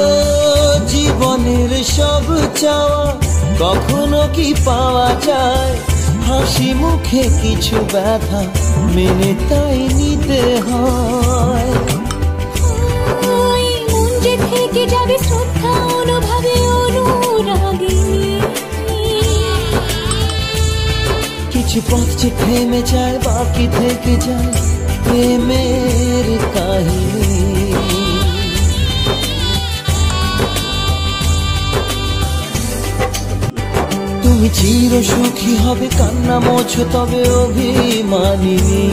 ও জীবনের সব চাওয়া কখনো কি পাওয়া যায়? হাসি মুখে কিছু ব্যথা মেনে তাই নিতে হয়। কিছু পথ যে থেমে যায় বাকি থেকে যায় প্রেমের কাহিনী। তুমি চির সুখী হবে কান্না মোছো তবে অভিমানিনী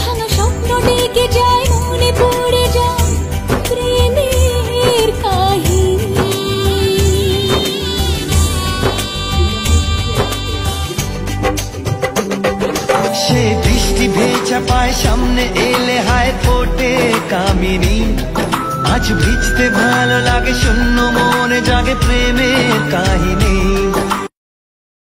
ভাঙা স্বপ্ন ডেকে যায় মনে পড়ে যায় প্রেমের কাহিনী। সে দৃষ্টি ভেজা পায় সামনে এলে হায় আজ ভিজতে ভালো লাগে শূন্য মনে জাগে প্রেমের কাহিনী।